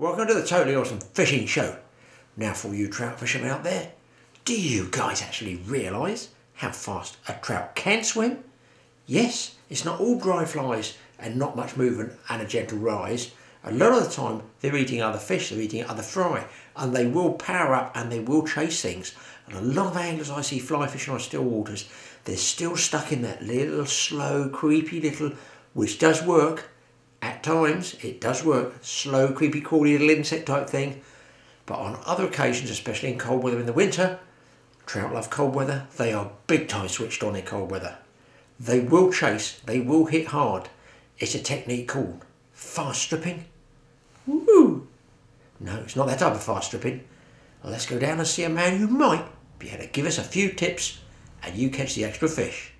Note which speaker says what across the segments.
Speaker 1: Welcome to the Totally Awesome Fishing Show. Now, for you trout fishermen out there, do you guys actually realise how fast a trout can swim? Yes, it's not all dry flies and not much movement and a gentle rise. A lot of the time, they're eating other fish, they're eating other fry, and they will power up and they will chase things. And a lot of anglers I see fly fishing on still waters, they're still stuck in that little slow, creepy little, which does work, at times, it does work. Slow, creepy, crawly little insect type thing. But on other occasions, especially in cold weather in the winter, trout love cold weather. They are big time switched on in cold weather. They will chase. They will hit hard. It's a technique called fast stripping. Woo! No, it's not that type of fast stripping. Let's go down and see a man who might be able to give us a few tips and you catch the extra fish.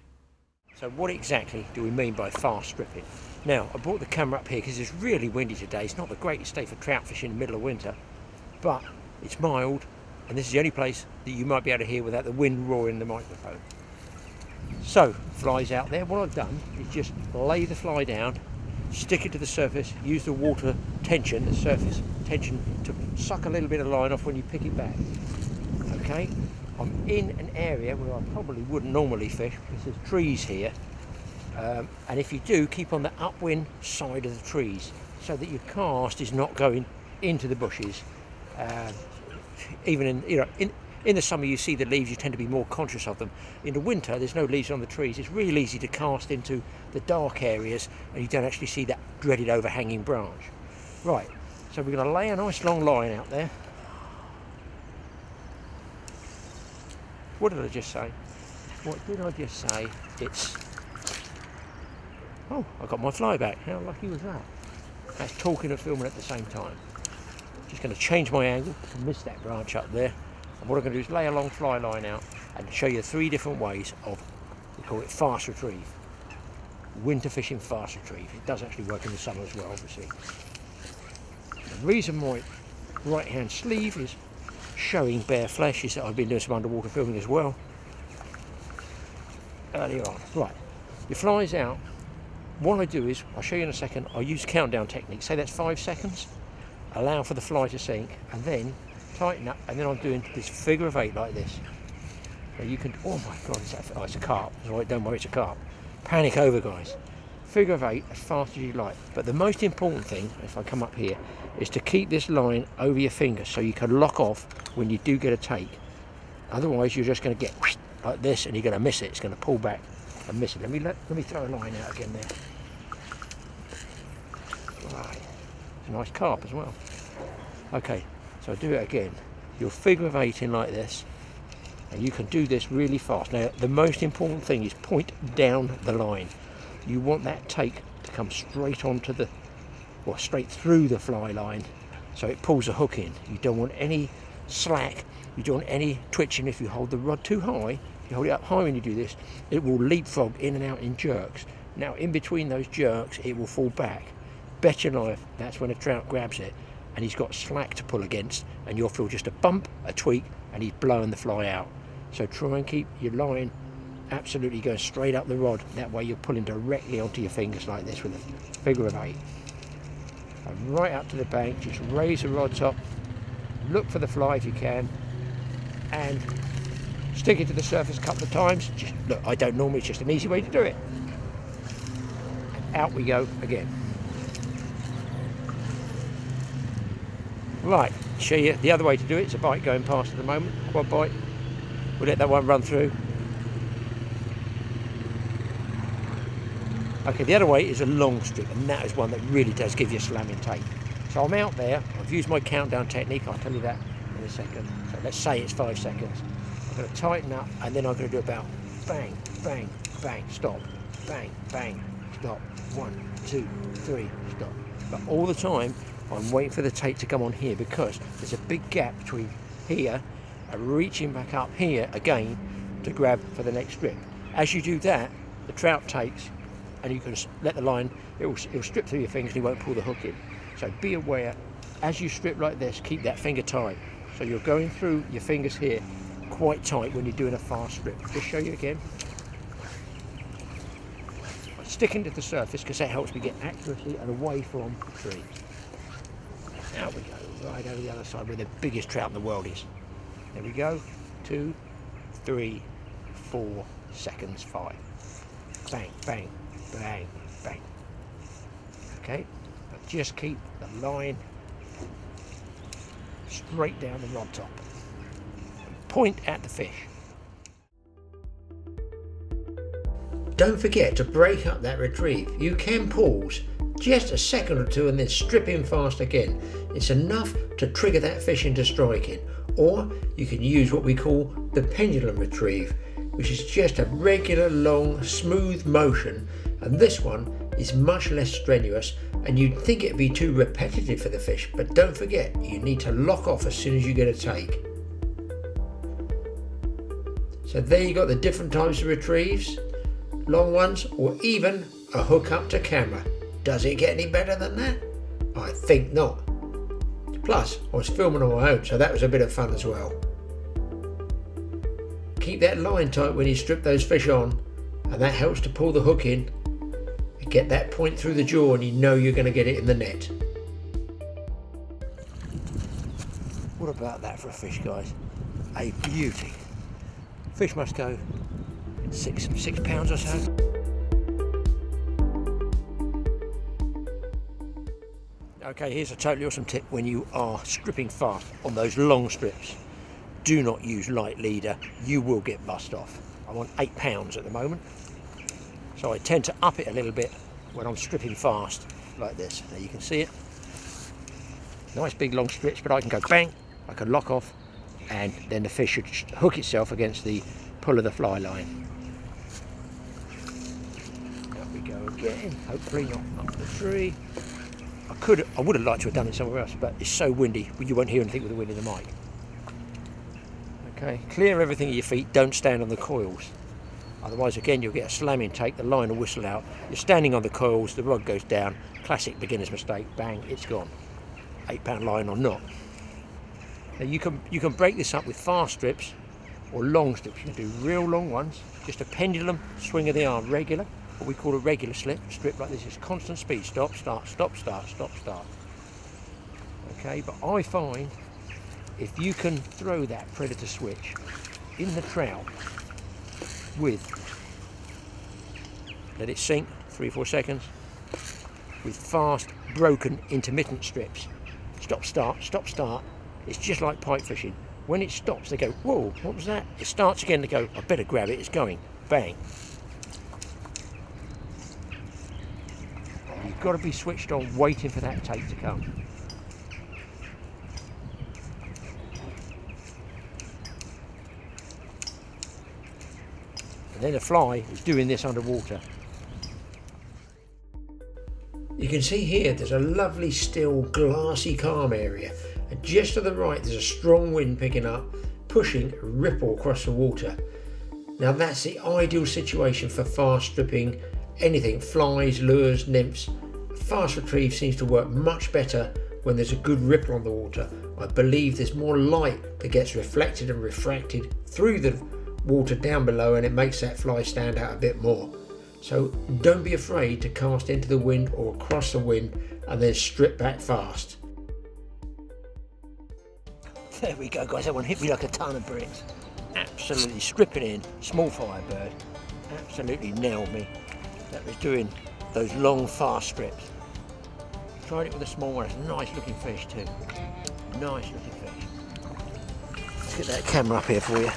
Speaker 1: So what exactly do we mean by fast stripping? Now, I brought the camera up here because it's really windy today. It's not the greatest day for trout fishing in the middle of winter, but it's mild, and this is the only place that you might be able to hear without the wind roaring the microphone. So, flies out there, what I've done is just lay the fly down, stick it to the surface, use the water tension, the surface tension, to suck a little bit of line off when you pick it back. Okay, I'm in an area where I probably wouldn't normally fish because there's trees here um, and if you do, keep on the upwind side of the trees so that your cast is not going into the bushes. Uh, even in, you know, in, in the summer you see the leaves, you tend to be more conscious of them. In the winter, there's no leaves on the trees. It's really easy to cast into the dark areas and you don't actually see that dreaded overhanging branch. Right, so we're going to lay a nice long line out there. What did I just say? What did I just say? It's Oh, I got my fly back. How lucky was that? That's talking and filming at the same time. Just going to change my angle to miss that branch up there. And what I'm going to do is lay a long fly line out and show you three different ways of, we call it fast retrieve. Winter fishing fast retrieve. It does actually work in the summer as well, obviously. The reason my right hand sleeve is showing bare flesh is that I've been doing some underwater filming as well. Earlier on. Right, your fly's out what I do is, I'll show you in a second, I use countdown technique. Say that's five seconds, allow for the fly to sink, and then tighten up, and then I'm doing this figure of eight like this. Now you can, oh my God, it's, oh, it's a carp. Right, don't worry, it's a carp. Panic over, guys. Figure of eight as fast as you like. But the most important thing, if I come up here, is to keep this line over your finger so you can lock off when you do get a take. Otherwise, you're just going to get like this and you're going to miss it. It's going to pull back and miss it. Let me, let, let me throw a line out again there. Right. It's a nice carp as well. Okay, so do it again. You'll figure of eight in like this, and you can do this really fast. Now, the most important thing is point down the line. You want that take to come straight onto the, or straight through the fly line, so it pulls the hook in. You don't want any slack, you don't want any twitching if you hold the rod too high. You hold it up high when you do this, it will leapfrog in and out in jerks. Now, in between those jerks, it will fall back bet your life that's when a trout grabs it and he's got slack to pull against and you'll feel just a bump, a tweak and he's blowing the fly out. So try and keep your line absolutely going straight up the rod. That way you're pulling directly onto your fingers like this with a figure of eight. And right up to the bank, just raise the rod top, look for the fly if you can and stick it to the surface a couple of times. Just, look, I don't normally, it's just an easy way to do it. And out we go again. Right, show you the other way to do it. It's a bike going past at the moment, quad bike. We'll let that one run through. Okay, the other way is a long strip, and that is one that really does give you a slamming take. So I'm out there, I've used my countdown technique, I'll tell you that in a second. So let's say it's five seconds. I'm to tighten up, and then I'm going to do about bang, bang, bang, stop, bang, bang, stop, one, two, three, stop. But all the time, I'm waiting for the tape to come on here because there's a big gap between here and reaching back up here again to grab for the next strip. As you do that, the trout takes and you can let the line, it will, it will strip through your fingers and you won't pull the hook in. So be aware, as you strip like this, keep that finger tight. So you're going through your fingers here quite tight when you're doing a fast strip. Just show you again. Sticking to the surface because that helps me get accuracy and away from the tree. Out we go, right over the other side where the biggest trout in the world is. There we go. Two, three, four seconds, five. Bang, bang, bang, bang. Okay, but just keep the line straight down the rod top. Point at the fish. Don't forget to break up that retrieve. You can pause just a second or two and then strip in fast again. It's enough to trigger that fish into striking. Or you can use what we call the pendulum retrieve, which is just a regular, long, smooth motion. And this one is much less strenuous and you'd think it'd be too repetitive for the fish, but don't forget, you need to lock off as soon as you get a take. So there you got the different types of retrieves, long ones, or even a hook up to camera. Does it get any better than that? I think not. Plus, I was filming on my own, so that was a bit of fun as well. Keep that line tight when you strip those fish on, and that helps to pull the hook in get that point through the jaw, and you know you're going to get it in the net. What about that for a fish, guys? A beauty. Fish must go six six pounds or so. Okay, here's a totally awesome tip when you are stripping fast on those long strips. Do not use light leader, you will get bust off. I'm on eight pounds at the moment. So I tend to up it a little bit when I'm stripping fast like this. Now you can see it. Nice big long strips, but I can go bang, I can lock off, and then the fish should hook itself against the pull of the fly line. There we go again, hopefully not up the tree. I could, I would have liked to have done it somewhere else, but it's so windy, you won't hear anything with the wind in the mic. Okay, clear everything at your feet, don't stand on the coils. Otherwise, again, you'll get a slamming take, the line will whistle out. You're standing on the coils, the rod goes down, classic beginner's mistake, bang, it's gone. Eight pound line or not. Now you can, you can break this up with fast strips or long strips. You can do real long ones, just a pendulum swing of the arm, regular, what we call a regular slip, strip like this is constant speed, stop, start, stop, start, stop, start. Okay, but I find if you can throw that predator switch in the trout with, let it sink, three, four seconds, with fast, broken, intermittent strips, stop, start, stop, start, it's just like pike fishing. When it stops, they go, whoa, what was that? It starts again, they go, I better grab it, it's going, bang. You've got to be switched on, waiting for that take to come. And then a fly is doing this underwater. You can see here there's a lovely still glassy calm area and just to the right there's a strong wind picking up pushing a ripple across the water. Now that's the ideal situation for fast stripping anything, flies, lures, nymphs. Fast retrieve seems to work much better when there's a good ripple on the water. I believe there's more light that gets reflected and refracted through the water down below and it makes that fly stand out a bit more. So don't be afraid to cast into the wind or across the wind and then strip back fast. There we go guys, that one hit me like a ton of bricks. Absolutely stripping in, small firebird. Absolutely nailed me. That was doing those long fast strips. Tried it with a small one, it's a nice looking fish too. Nice looking fish. Let's get that camera up here for you.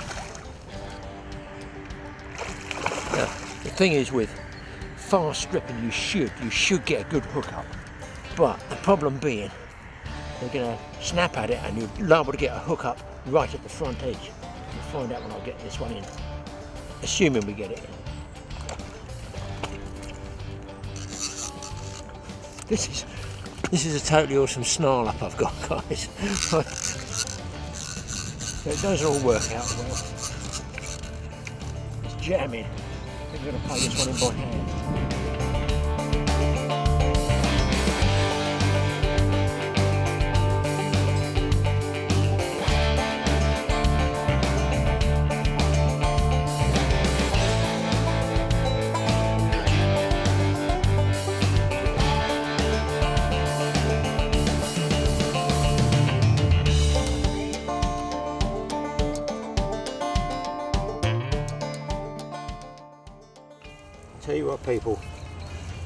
Speaker 1: The thing is with fast stripping, you should, you should get a good hook up. But the problem being, they're going to snap at it and you're liable to get a hook up right at the front edge. We'll find out when I get this one in, assuming we get it in. This is this is a totally awesome snarl up I've got, guys. so it doesn't all work out well. It's jamming. I'm to play this one in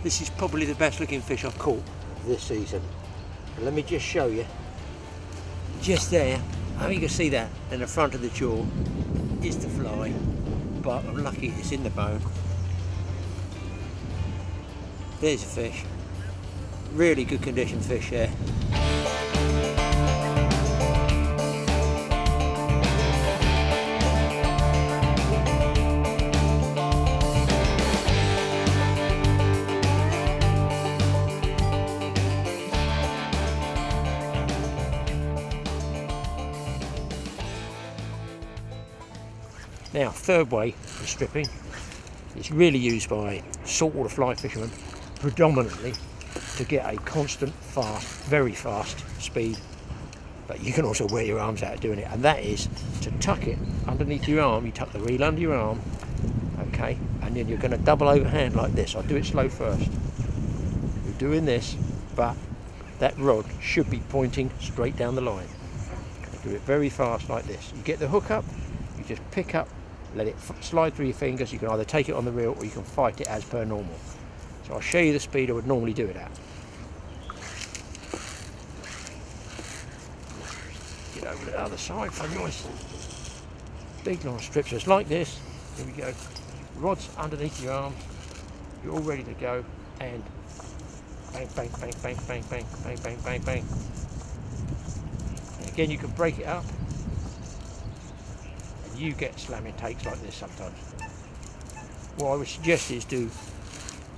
Speaker 2: This is probably the best looking fish I've caught.
Speaker 1: this season. Let me just show you.
Speaker 2: Just there, I hope you can see that in the front of the jaw is the fly, but I'm lucky it's in the bone. There's a fish. Really good condition fish there. Third way of stripping is really used by saltwater fly fishermen predominantly to get a constant, fast, very fast speed. But you can also wear your arms out doing it, and that is to tuck it underneath your arm. You tuck the reel under your arm, okay, and then you're going to double overhand like this. I'll do it slow first. You're doing this, but that rod should be pointing straight down the line. Do it very fast like this. You get the hook up, you just pick up let it slide through your fingers. You can either take it on the reel or you can fight it as per normal. So I'll show you the speed I would normally do it at. Get over to the other side for nice big long strips just like this. Here we go. Rods underneath your arm. You're all ready to go. And bang, bang, bang, bang, bang, bang, bang, bang, bang, again, you can break it up you get slamming takes like this sometimes. What I would suggest is do,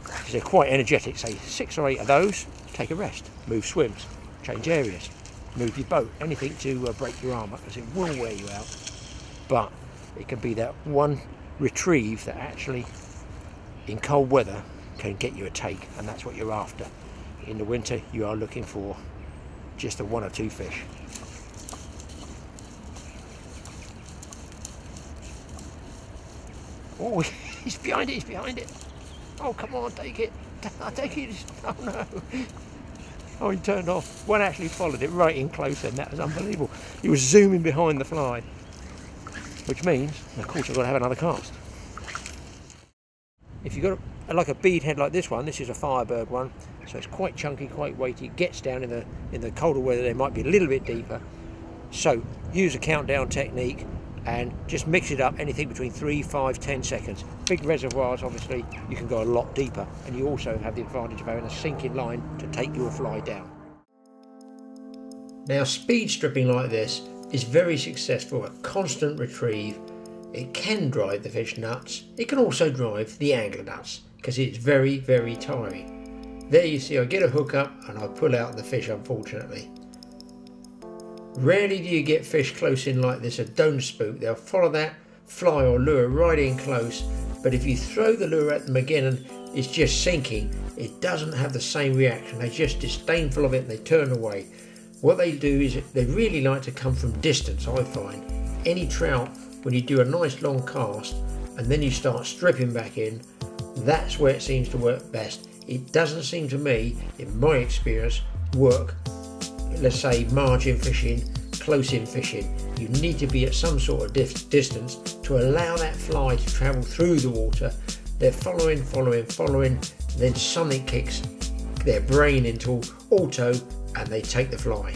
Speaker 2: because they're quite energetic, say six or eight of those, take a rest, move swims, change areas, move your boat, anything to uh, break your arm up because it will wear you out. But it can be that one retrieve that actually, in cold weather, can get you a take, and that's what you're after. In the winter, you are looking for just a one or two fish. Oh, he's behind it, he's behind it. Oh, come on, take it. I take it. Oh, no. Oh, he turned off. One actually followed it right in close, and that was unbelievable. He was zooming behind the fly, which means, of course, I've got to have another cast. If you've got a, like a bead head like this one, this is a Firebird one, so it's quite chunky, quite weighty. It gets down in the in the colder weather, they might be a little bit deeper. So use a countdown technique and just mix it up anything between three, five, ten seconds. Big reservoirs, obviously, you can go a lot deeper, and you also have the advantage of having a sinking line to take your fly down.
Speaker 1: Now, speed stripping like this is very successful at constant retrieve. It can drive the fish nuts. It can also drive the angler nuts because it's very, very tiring. There you see, I get a hook up and I pull out the fish, unfortunately. Rarely do you get fish close in like this, a don't spook. They'll follow that fly or lure right in close, but if you throw the lure at them again and it's just sinking, it doesn't have the same reaction. They're just disdainful of it and they turn away. What they do is they really like to come from distance, I find. Any trout, when you do a nice long cast and then you start stripping back in, that's where it seems to work best. It doesn't seem to me, in my experience, work let's say margin fishing, close in fishing, you need to be at some sort of dif- distance to allow that fly to travel through the water. They're following, following, following, then something kicks their brain into auto and they take the fly.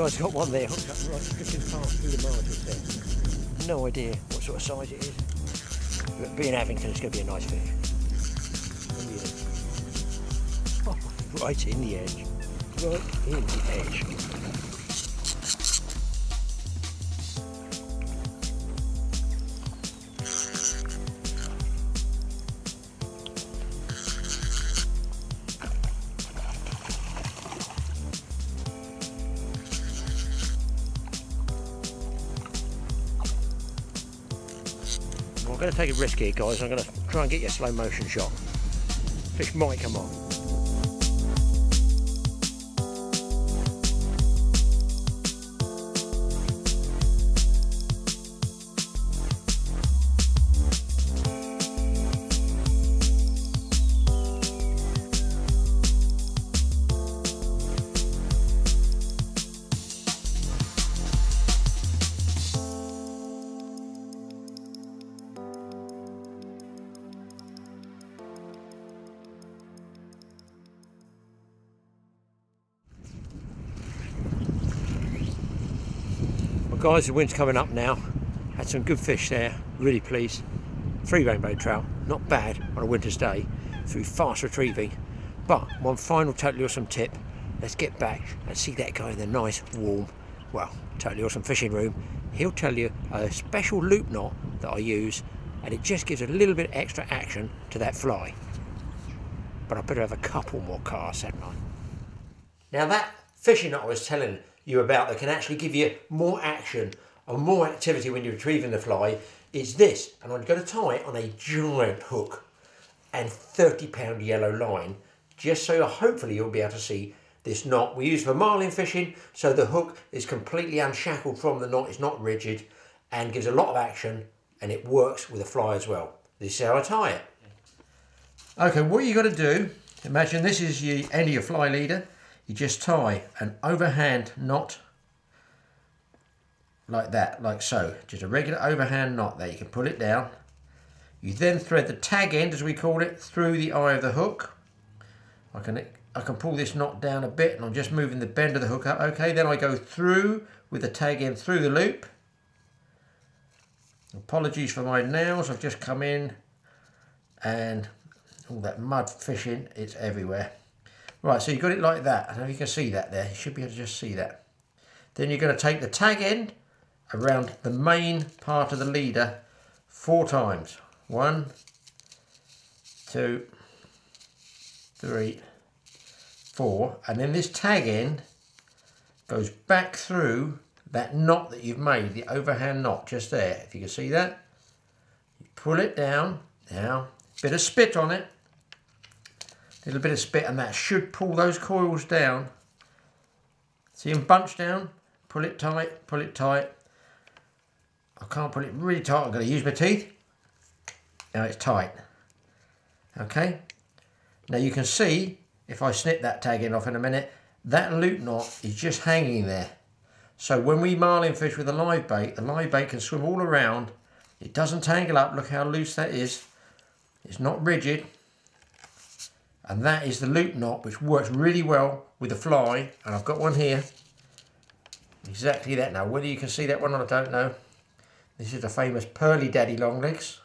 Speaker 2: Guy's got one there hooked up right through the margin there. No idea what sort of size it is. But being Avington, it's going to be a nice fish. Oh, right in the edge. Right in the edge. I'm going to take a risk here, guys. I'm going to try and get you a slow motion shot. Fish might come on. Guys, the wind's coming up now. Had some good fish there, really pleased. Three rainbow trout, not bad on a winter's day through fast retrieving. But one final totally awesome tip, let's get back and see that guy in the nice warm, well, totally awesome fishing room. He'll tell you a special loop knot that I use and it just gives a little bit extra action to that fly. But I better have a couple more casts, hadn't I?
Speaker 1: Now that fishing that I was telling you about that can actually give you more action or more activity when you're retrieving the fly is this. And I'm going to tie it on a giant hook and 30 pound yellow line just so hopefully you'll be able to see this knot. We use for marlin fishing so the hook is completely unshackled from the knot, it's not rigid and gives a lot of action and it works with a fly as well. This is how I tie it. Okay, what you got to do, imagine this is your end of your fly leader. You just tie an overhand knot like that, like so. Just a regular overhand knot there. You can pull it down. You then thread the tag end, as we call it, through the eye of the hook. I can I can pull this knot down a bit and I'm just moving the bend of the hook up. Okay, then I go through with the tag end through the loop. Apologies for my nails, I've just come in and all that mud fishing, it's everywhere. Right, so you've got it like that. I don't know if you can see that there. You should be able to just see that. Then you're going to take the tag end around the main part of the leader four times. One, two, three, four. And then this tag end goes back through that knot that you've made, the overhand knot just there. If you can see that, you pull it down. Now, bit of spit on it. A little bit of spit and that should pull those coils down. See them bunch down? Pull it tight, pull it tight. I can't pull it really tight, I'm to use my teeth. Now it's tight. Okay? Now you can see, if I snip that tag in off in a minute, that loop knot is just hanging there. So when we marlin fish with a live bait, the live bait can swim all around. It doesn't tangle up. Look how loose that is. It's not rigid. And that is the loop knot, which works really well with the fly. And I've got one here. Exactly that. Now, whether you can see that one, I don't know. This is the famous Pearly Daddy Longlegs.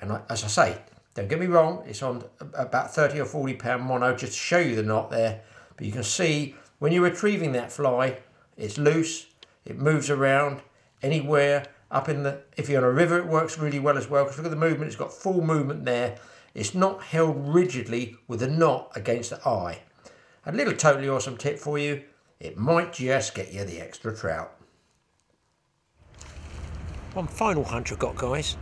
Speaker 1: And I, as I say, don't get me wrong, it's on about 30 or 40 pound mono, just to show you the knot there. But you can see when you're retrieving that fly, it's loose, it moves around anywhere up in the, if you're on a river, it works really well as well because look at the movement, it's got full movement there. It's not held rigidly with a knot against the eye. A little totally awesome tip for you, it might just get you the extra trout.
Speaker 2: One final hunch I've got guys.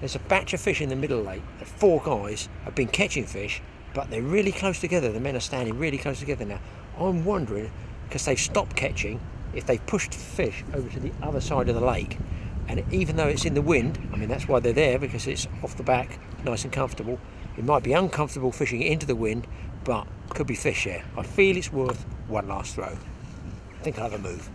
Speaker 2: There's a batch of fish in the middle lake that four guys have been catching fish but they're really close together. The men are standing really close together now. I'm wondering because they've stopped catching, if they've pushed fish over to the other side of the lake, and even though it's in the wind, I mean that's why they're there because it's off the back, nice and comfortable. It might be uncomfortable fishing into the wind, but could be fish there. I feel it's worth one last throw. I think I'll have a move.